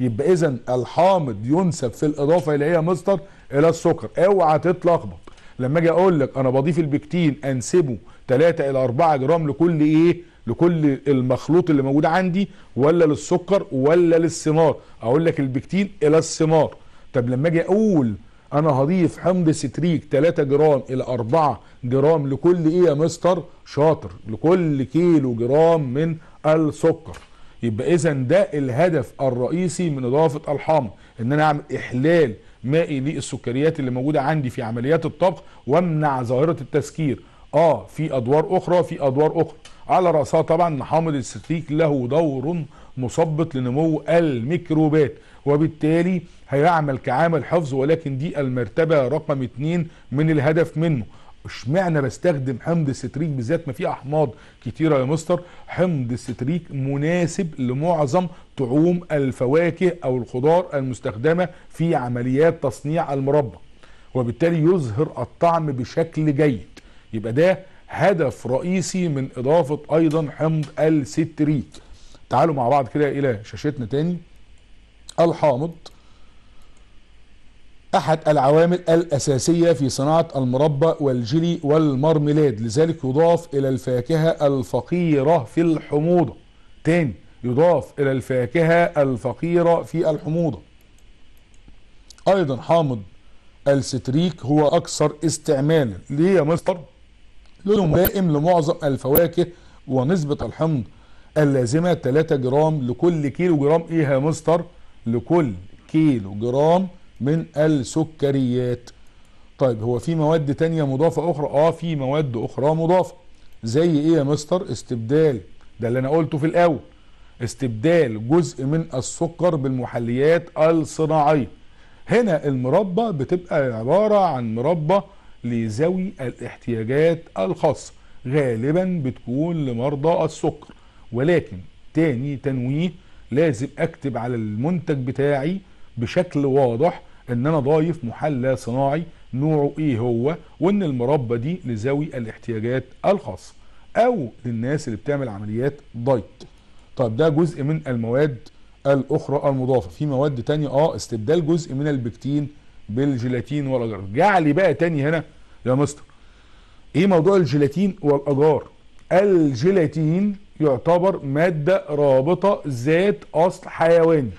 يبقى اذا الحامض ينسب في الإضافة إلى إيه مستر؟ إلى السكر. أوعى تتلخبط. لما أجي أقول لك أنا بضيف البكتين أنسبه 3 إلى 4 جرام لكل إيه؟ لكل المخلوط اللي موجود عندي ولا للسكر ولا للثمار. أقول لك البكتين إلى الثمار. طب لما أجي أقول أنا هضيف حمض ستريك 3 جرام إلى 4 جرام لكل إيه يا مستر؟ شاطر. لكل كيلو جرام من السكر. يبقى إذا ده الهدف الرئيسي من إضافة الحامض إن أنا أعمل إحلال مائي للسكريات اللي موجودة عندي في عمليات الطبخ وامنع ظاهرة التسكير. آه في أدوار أخرى في أدوار أخرى. على رأسها طبعا حامض الستريك له دور مثبط لنمو الميكروبات وبالتالي هيعمل كعامل حفظ ولكن دي المرتبة رقم اتنين من الهدف منه. اشمعنى بستخدم حمض الستريك بالذات؟ ما في أحماض كتيرة يا مستر. حمض الستريك مناسب لمعظم طعوم الفواكه أو الخضار المستخدمة في عمليات تصنيع المربى وبالتالي يظهر الطعم بشكل جيد. يبقى ده هدف رئيسي من إضافة أيضا حمض الستريك تعالوا مع بعض كده إلى شاشتنا تاني. الحامض. أحد العوامل الأساسية في صناعة المربى والجلي والمرملاد. لذلك يضاف إلى الفاكهة الفقيرة في الحموضة. تاني يضاف إلى الفاكهة الفقيرة في الحموضة. أيضا حامض الستريك هو أكثر استعمالا. ليه يا مستر؟ لونه ملائم لمعظم الفواكه ونسبة الحمض اللازمة 3 جرام لكل كيلو جرام. إيه يا مستر؟ لكل كيلو جرام من السكريات. طيب هو في مواد تانية مضافة أخرى؟ آه في مواد أخرى مضافة. زي إيه يا مستر؟ استبدال. ده اللي أنا قلته في الأول. استبدال جزء من السكر بالمحليات الصناعية. هنا المربى بتبقى عبارة عن مربى لذوي الاحتياجات الخاصة غالبا بتكون لمرضى السكر. ولكن تاني تنويه لازم أكتب على المنتج بتاعي بشكل واضح إن أنا ضايف محلى صناعي نوعه إيه هو وإن المربى دي لذوي الاحتياجات الخاصه أو للناس اللي بتعمل عمليات دايت. طيب ده جزء من المواد الأخرى المضافة. في مواد تانية آه استبدال جزء من البكتين بالجيلاتين والاجار رجع لي بقى تاني هنا يا مستر. إيه موضوع الجيلاتين والأجار؟ الجيلاتين يعتبر مادة رابطة ذات أصل حيواني.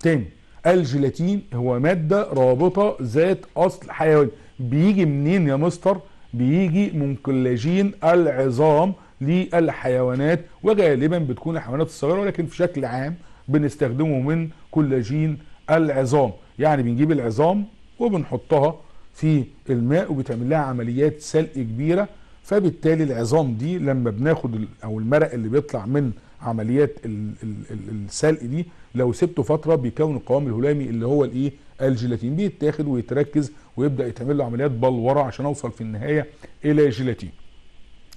تاني الجيلاتين هو مادة رابطة ذات أصل حيواني. بيجي منين يا مستر؟ بيجي من كولاجين العظام للحيوانات وغالبا بتكون الحيوانات الصغيرة ولكن في شكل عام بنستخدمه من كولاجين العظام. يعني بنجيب العظام وبنحطها في الماء وبتعمل لها عمليات سلق كبيرة. فبالتالي العظام دي لما بناخد أو المرق اللي بيطلع من عمليات السلق دي لو سبته فترة بيكون القوام الهلامي اللي هو الإيه؟ الجيلاتين بيتاخد ويتركز ويبدأ يتعمل له عمليات بلوره عشان أوصل في النهاية إلى جيلاتين.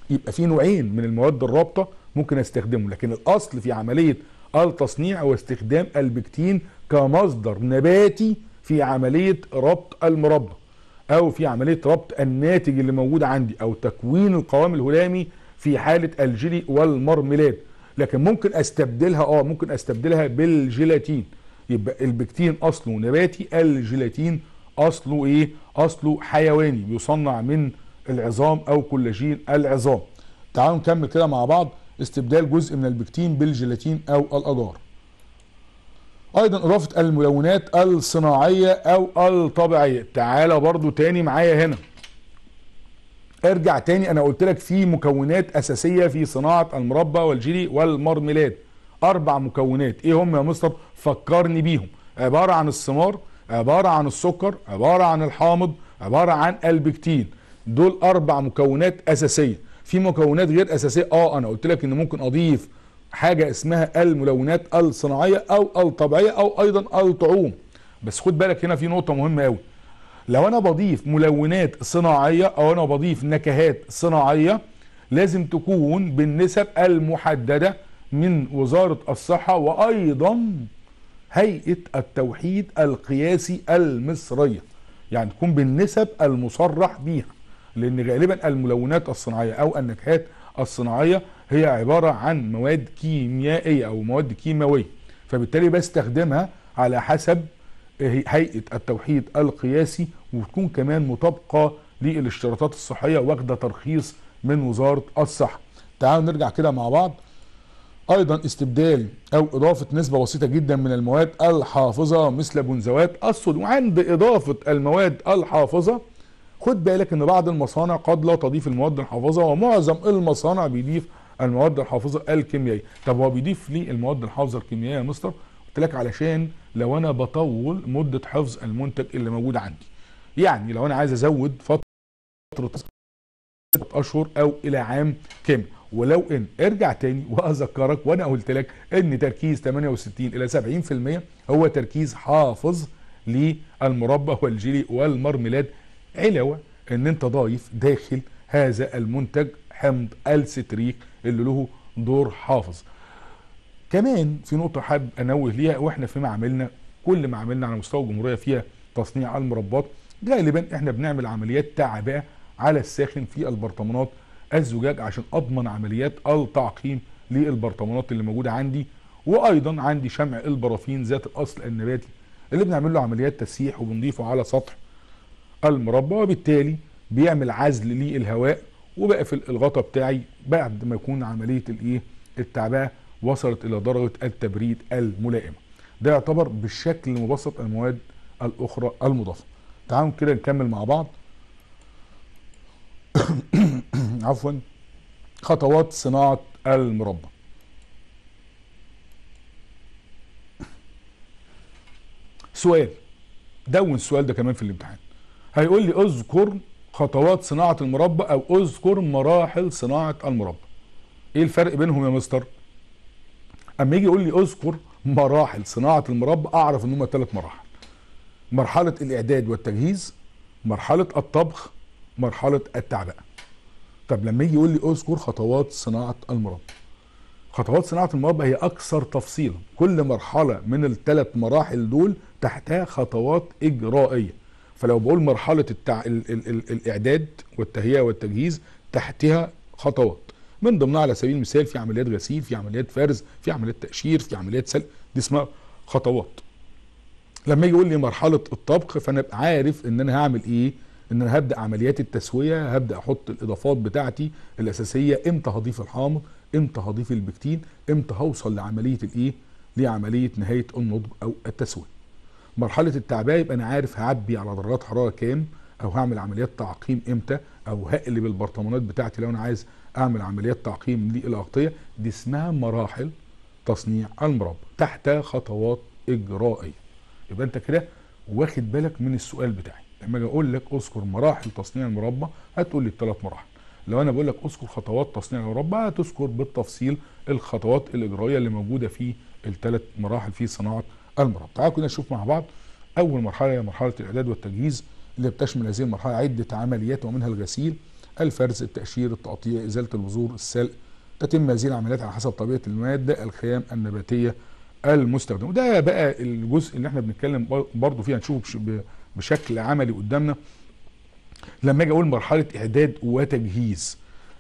يبقى في نوعين من المواد الرابطة ممكن استخدمه لكن الأصل في عملية التصنيع واستخدام البكتين كمصدر نباتي في عملية ربط المربى أو في عملية ربط الناتج اللي موجود عندي أو تكوين القوام الهلامي في حالة الجيلي والمرميلاد لكن ممكن أستبدلها آه ممكن أستبدلها بالجيلاتين. يبقى البكتين أصله نباتي الجيلاتين أصله إيه؟ أصله حيواني بيصنع من العظام أو كولاجين العظام. تعالوا نكمل كده مع بعض استبدال جزء من البكتين بالجيلاتين أو الاجار أيضا إضافة الملونات الصناعية أو الطبيعية. تعالى برضو تاني معايا هنا. ارجع تاني أنا قلت لك في مكونات أساسية في صناعة المربى والجيلي والمرميلاد أربع مكونات. إيه هم يا مستر؟ فكرني بيهم. عبارة عن الثمار عبارة عن السكر عبارة عن الحامض عبارة عن البكتين. دول أربع مكونات أساسية. في مكونات غير أساسية؟ آه أنا قلت لك إن ممكن أضيف حاجة اسمها الملونات الصناعية أو الطبيعية أو أيضا الطعوم. بس خد بالك هنا في نقطة مهمة قوي لو أنا بضيف ملونات صناعية أو أنا بضيف نكهات صناعية لازم تكون بالنسب المحددة من وزارة الصحة وأيضا هيئة التوحيد القياسي المصرية. يعني تكون بالنسب المصرح بيها. لأن غالبا الملونات الصناعية أو النكهات الصناعية هي عبارة عن مواد كيميائية أو مواد كيماوية فبالتالي بستخدمها على حسب هيئة التوحيد القياسي وتكون كمان مطابقة للاشتراطات الصحية واخدة ترخيص من وزارة الصحة. تعالوا نرجع كده مع بعض. أيضا استبدال أو إضافة نسبة بسيطة جدا من المواد الحافظة مثل بنزوات الصوديوم وعند إضافة المواد الحافظة خد بالك إن بعض المصانع قد لا تضيف المواد الحافظة ومعظم المصانع بيضيف المواد الحافظة الكيميائية. طب هو بيضيف لي المواد الحافظة الكيميائية يا مستر؟ قلت لك علشان لو أنا بطول مدة حفظ المنتج اللي موجود عندي. يعني لو أنا عايز أزود فترة أشهر أو إلى عام كامل. ولو إن أرجع تاني وأذكرك وأنا قلت لك إن تركيز 68 إلى 70% هو تركيز حافظ للمربى والجيلي والمرميلاد علاوة إن أنت ضايف داخل هذا المنتج حمض الستريك اللي له دور حافظ. كمان في نقطة حابب أنوه ليها وإحنا في معاملنا كل معاملنا على مستوى الجمهورية فيها تصنيع المربات. غالبا إحنا بنعمل عمليات تعبئة على الساخن في البرطمانات الزجاج عشان أضمن عمليات التعقيم للبرطمانات اللي موجودة عندي. وأيضا عندي شمع البرافين ذات الأصل النباتي اللي بنعمل له عمليات تسييح وبنضيفه على سطح المربى وبالتالي بيعمل عزل للهواء وبقفل الغطا بتاعي بعد ما يكون عملية الإيه؟ التعبئة وصلت إلى درجة التبريد الملائمة. ده يعتبر بالشكل المبسط المواد الأخرى المضافة. تعالوا كده نكمل مع بعض. عفوا. خطوات صناعة المربى سؤال. دون السؤال ده كمان في الامتحان. هيقول لي اذكر خطوات صناعة المربى أو اذكر مراحل صناعة المربى. إيه الفرق بينهم يا مستر؟ أما يجي يقول لي اذكر مراحل صناعة المربى أعرف إن هم ثلاث مراحل. مرحلة الإعداد والتجهيز مرحلة الطبخ مرحلة التعبئة. طب لما يجي يقول لي اذكر خطوات صناعة المربى. خطوات صناعة المربى هي أكثر تفصيلا. كل مرحلة من الثلاث مراحل دول تحتها خطوات إجرائية. فلو بقول مرحلة التع... ال... ال... ال... الإعداد والتهيئة والتجهيز تحتها خطوات. من ضمنها على سبيل المثال في عمليات غسيل في عمليات فرز في عمليات تقشير في عمليات سلق. دي اسمها خطوات. لما يجي يقول لي مرحلة الطبخ فأنا أبقى عارف إن أنا هعمل إيه؟ إن أنا هبدأ عمليات التسوية هبدأ أحط الإضافات بتاعتي الأساسية. إمتى هضيف الحامض؟ إمتى هضيف البكتين؟ إمتى هوصل لعملية الإيه؟ لعملية نهاية النضج أو التسوية. مرحلة التعبئة يبقى أنا عارف هعبي على درجات حرارة كام أو هعمل عمليات تعقيم إمتى أو هقلب البرطمانات بتاعتي لو أنا عايز أعمل عمليات تعقيم للأغطية. دي اسمها مراحل تصنيع المربى تحت خطوات إجرائية. يبقى أنت كده واخد بالك من السؤال بتاعي. لما أجي أقول لك أذكر مراحل تصنيع المربى هتقول لي الثلاث مراحل. لو أنا بقول لك أذكر خطوات تصنيع المربى هتذكر بالتفصيل الخطوات الإجرائية اللي موجودة في الثلاث مراحل في صناعة المربى تعالوا كده نشوف مع بعض أول مرحلة هي مرحلة الإعداد والتجهيز اللي بتشمل هذه المرحلة عدة عمليات ومنها الغسيل الفرز التقشير التقطيع إزالة البذور السلق. تتم هذه العمليات على حسب طبيعة الماده الخام النباتية المستخدمة. وده بقى الجزء اللي إحنا بنتكلم برضه فيه هنشوفه بش- بشكل عملي قدامنا. لما أجي أقول مرحلة إعداد وتجهيز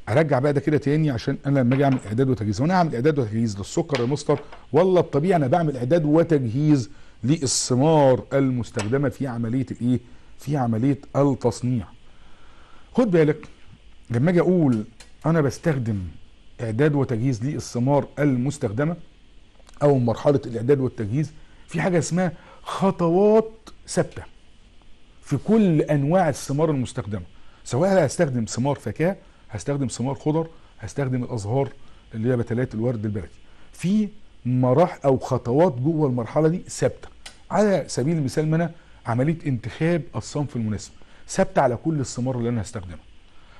ارجع بقى ده كده تاني عشان أنا لما أجي اعمل اعداد وتجهيز. وأنا اعمل اعداد وتجهيز للسكر يا مستر ولا الطبيعي أنا بعمل اعداد وتجهيز للثمار المستخدمة في عملية الايه؟ في عملية التصنيع. خد بالك لما أجي أقول أنا بستخدم اعداد وتجهيز للثمار المستخدمة أو مرحلة الاعداد والتجهيز في حاجة اسمها خطوات ثابتة في كل انواع الثمار المستخدمة. سواء هستخدم ثمار فاكهة هستخدم ثمار خضر هستخدم الأزهار اللي هي بتلات الورد البلدي. في مراحل أو خطوات جوه المرحلة دي ثابتة. على سبيل المثال ما أنا عملية انتخاب الصنف المناسب. ثابتة على كل الثمار اللي أنا هستخدمها.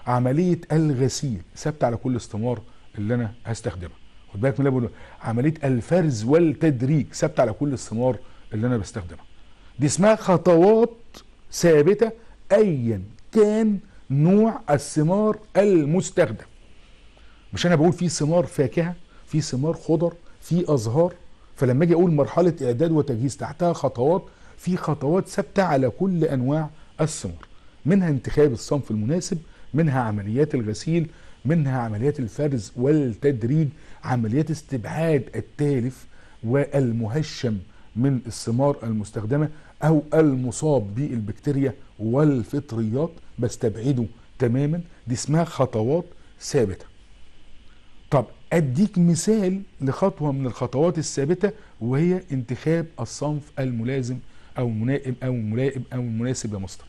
عملية الغسيل ثابتة على كل الثمار اللي أنا هستخدمها. خد بالك من اللي عملية الفرز والتدريج ثابتة على كل الثمار اللي أنا بستخدمها. دي اسمها خطوات ثابتة ايا كان نوع الثمار المستخدم. مش أنا بقول في ثمار فاكهة في ثمار خضر في أزهار. فلما أجي أقول مرحلة إعداد وتجهيز تحتها خطوات في خطوات ثابتة على كل أنواع الثمار. منها انتخاب الصنف المناسب منها عمليات الغسيل منها عمليات الفرز والتدريج عمليات استبعاد التالف والمهشم من الثمار المستخدمة أو المصاب بالبكتيريا والفطريات بستبعده تماما. دي اسمها خطوات ثابتة. طب أديك مثال لخطوة من الخطوات الثابتة وهي انتخاب الصنف الملازم أو الملائم أو الملائم أو المناسب يا مستر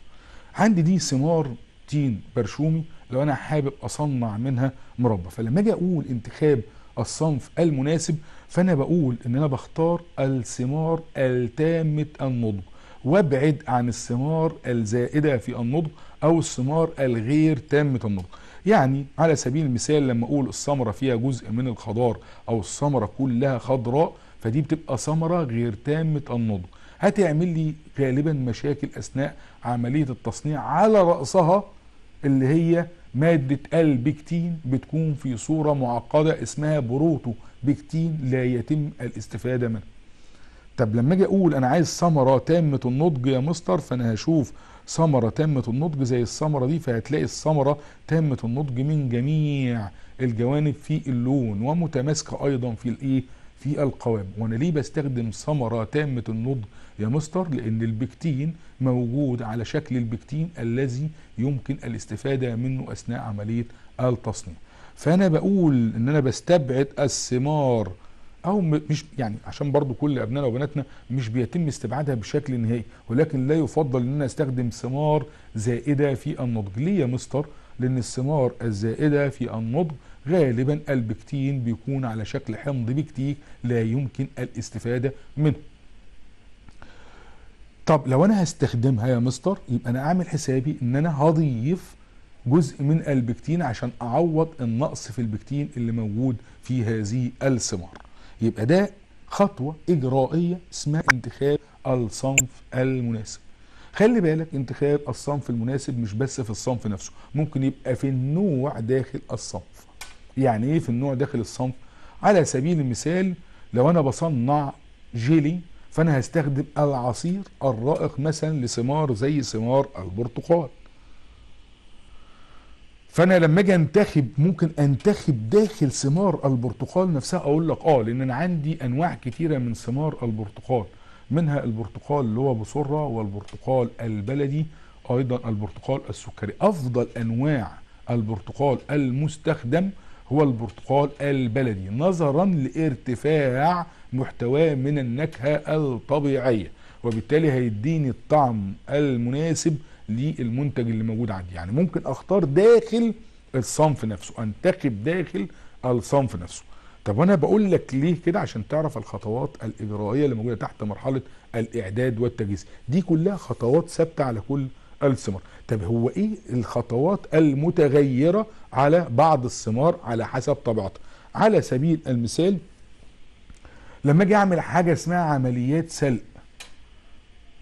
عندي دي ثمار تين برشومي لو أنا حابب أصنع منها مربى. فلما أجي أقول انتخاب الصنف المناسب فأنا بقول إن أنا بختار الثمار التامة النضج. وابعد عن الثمار الزائدة في النضج أو الثمار الغير تامه النضج. يعني على سبيل المثال لما أقول الثمرة فيها جزء من الخضار أو الثمرة كلها خضراء فدي بتبقى ثمرة غير تامه النضج. هتعمل لي غالبا مشاكل أثناء عملية التصنيع على رأسها اللي هي مادة البكتين بتكون في صورة معقدة اسمها بروتو بكتين لا يتم الاستفادة منها. طب لما أجي أقول أنا عايز ثمرة تامة النضج يا مستر فانا هشوف ثمرة تامة النضج زي الثمرة دي فهتلاقي الثمرة تامة النضج من جميع الجوانب في اللون ومتماسكة أيضا في الإيه؟ في القوام. وأنا ليه بستخدم ثمرة تامة النضج يا مستر؟ لأن البكتين موجود على شكل البكتين الذي يمكن الاستفادة منه أثناء عملية التصنيع. فأنا بقول إن أنا بستبعد الثمار أو مش يعني عشان برضو كل أبنائنا وبناتنا مش بيتم استبعادها بشكل نهائي ولكن لا يفضل ان أنا استخدم ثمار زائدة في النضج. ليه يا مستر؟ لأن الثمار الزائدة في النضج غالبا البكتين بيكون على شكل حمض بكتيك لا يمكن الاستفادة منه. طب لو أنا هستخدمها يا مستر يبقى أنا أعمل حسابي إن أنا هضيف جزء من البكتين عشان أعوض النقص في البكتين اللي موجود في هذه الثمار. يبقى ده خطوة إجرائية اسمها انتخاب الصنف المناسب. خلي بالك انتخاب الصنف المناسب مش بس في الصنف نفسه ممكن يبقى في النوع داخل الصنف. يعني إيه في النوع داخل الصنف؟ على سبيل المثال لو أنا بصنع جيلي فأنا هستخدم العصير الرائق مثلا لثمار زي ثمار البرتقال. فانا لما أجي انتخب ممكن انتخب داخل ثمار البرتقال نفسها أقول لك آه لأن أنا عندي أنواع كتيرة من ثمار البرتقال منها البرتقال اللي هو بصره والبرتقال البلدي أيضا البرتقال السكري. أفضل أنواع البرتقال المستخدم هو البرتقال البلدي نظرا لارتفاع محتواه من النكهة الطبيعية وبالتالي هيديني الطعم المناسب للمنتج اللي موجود عندي. يعني ممكن أختار داخل الصنف نفسه أنتخب داخل الصنف نفسه. طب وأنا بقول لك ليه كده؟ عشان تعرف الخطوات الإجرائية اللي موجودة تحت مرحلة الإعداد والتجهيز. دي كلها خطوات ثابتة على كل الثمار. طب هو إيه الخطوات المتغيرة على بعض الثمار على حسب طبيعتها؟ على سبيل المثال لما أجي أعمل حاجة اسمها عمليات سلق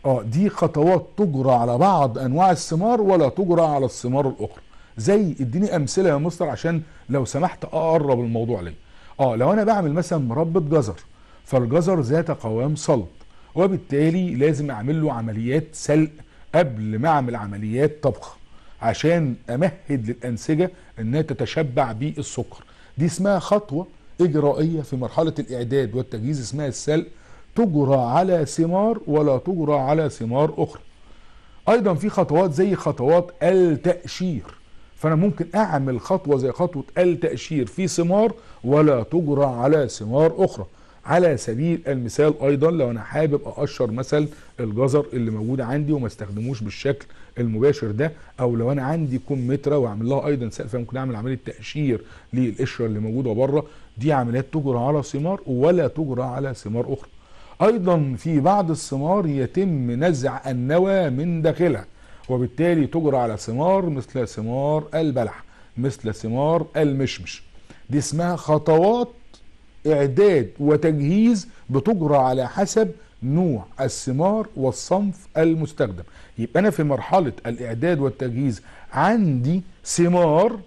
آه دي خطوات تجرى على بعض أنواع الثمار ولا تجرى على الثمار الأخرى. زي اديني أمثلة يا مستر عشان لو سمحت أقرب الموضوع ليا. آه لو أنا بعمل مثلا مربى جزر فالجزر ذات قوام صلب وبالتالي لازم أعمل له عمليات سلق قبل ما أعمل عمليات طبخ عشان أمهد للأنسجة إنها تتشبع بالسكر دي اسمها خطوة إجرائية في مرحلة الإعداد والتجهيز اسمها السلق تجرى على ثمار ولا تجرى على ثمار أخرى. أيضا في خطوات زي خطوات التقشير فأنا ممكن أعمل خطوة زي خطوة التقشير في ثمار ولا تجرى على ثمار أخرى. على سبيل المثال أيضا لو أنا حابب أقشر مثلا الجزر اللي موجود عندي وما استخدموش بالشكل المباشر ده أو لو أنا عندي كمثرى وأعمل لها أيضا سقف ممكن أعمل عملية تقشير للقشرة اللي موجودة بره. دي عمليات تجرى على ثمار ولا تجرى على ثمار أخرى. أيضا في بعض الثمار يتم نزع النوى من داخلها وبالتالي تجرى على ثمار مثل ثمار البلح مثل ثمار المشمش. دي اسمها خطوات إعداد وتجهيز بتجرى على حسب نوع الثمار والصنف المستخدم. يبقى أنا في مرحلة الإعداد والتجهيز عندي ثمار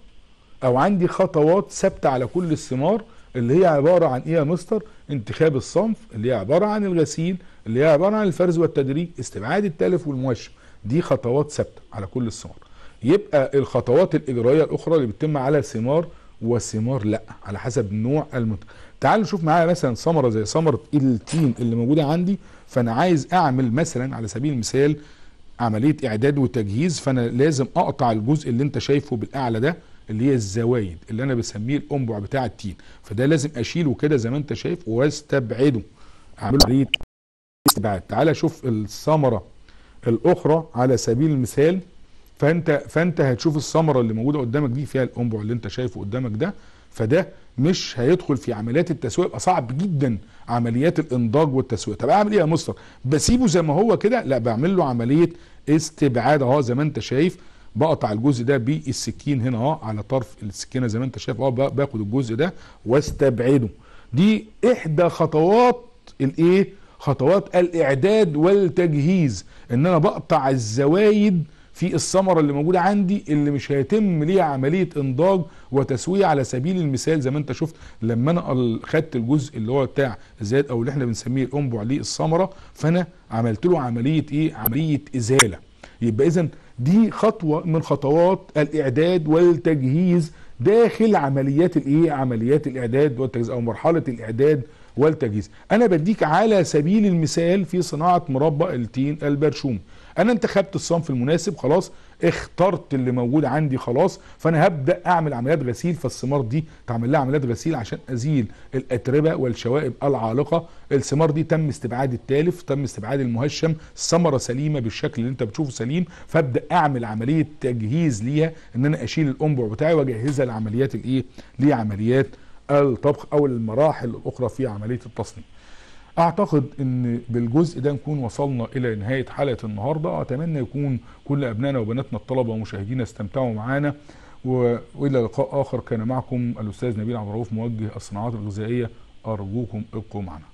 أو عندي خطوات ثابتة على كل الثمار اللي هي عبارة عن إيه يا مستر؟ انتخاب الصنف اللي هي عبارة عن الغسيل اللي هي عبارة عن الفرز والتدريج استبعاد التلف والموشم دي خطوات ثابتة على كل الثمار. يبقى الخطوات الإجرائية الأخرى اللي بتتم على ثمار وثمار لأ على حسب نوع المنتج. تعالوا نشوف معايا مثلا ثمرة زي ثمرة التين اللي موجودة عندي. فأنا عايز أعمل مثلا على سبيل المثال عملية إعداد وتجهيز فأنا لازم أقطع الجزء اللي أنت شايفه بالأعلى ده اللي هي الزوايد اللي أنا بسميه الأنبع بتاع التين. فده لازم أشيله كده زي ما أنت شايف واستبعده. عمليه استبعاد. تعالى شوف الثمرة الأخرى على سبيل المثال. فأنت فأنت هتشوف الثمرة اللي موجودة قدامك دي فيها الأنبع اللي أنت شايفه قدامك ده. فده مش هيدخل في عمليات التسوية. يبقى صعب جدا عمليات الإنضاج والتسوية. طب أعمل إيه يا مستر؟ بسيبه زي ما هو كده؟ لا بعمل له عملية استبعاد أهو زي ما أنت شايف. بقطع الجزء ده بالسكين هنا اهو على طرف السكينة زي ما انت شايف. اهو باخد الجزء ده واستبعده. دي إحدى خطوات الايه؟ خطوات الإعداد والتجهيز. إن أنا بقطع الزوايد في الثمرة اللي موجودة عندي اللي مش هيتم ليها عملية إنضاج وتسوية على سبيل المثال. زي ما انت شفت لما أنا خدت الجزء اللي هو بتاع زاد أو اللي إحنا بنسميه الانبع للثمره فأنا عملت له عملية إيه؟ عملية إزالة. يبقى اذا دي خطوة من خطوات الإعداد والتجهيز داخل عمليات الإيه؟ عمليات الإعداد والتجهيز أو مرحلة الإعداد والتجهيز. أنا بديك على سبيل المثال في صناعة مربى التين البرشوم. أنا انتخبت الصنف المناسب خلاص. اخترت اللي موجود عندي خلاص فأنا هبدأ أعمل عمليات غسيل فالثمار دي تعمل لها عمليات غسيل عشان أزيل الأتربة والشوائب العالقة. الثمار دي تم استبعاد التالف تم استبعاد المهشم الثمره سليمة بالشكل اللي أنت بتشوفه سليم فأبدأ أعمل عملية تجهيز ليها إن أنا أشيل الأنبع بتاعي واجهزها لعمليات الإيه؟ لعمليات الطبخ أو المراحل الأخرى في عملية التصنيع أعتقد إن بالجزء ده نكون وصلنا إلى نهاية حلقة النهارده. أتمنى يكون كل أبنائنا وبناتنا الطلبة ومشاهدينا استمتعوا معانا. وإلى لقاء آخر كان معكم الأستاذ نبيل عبد الرؤوف موجه الصناعات الغذائية. أرجوكم ابقوا معنا.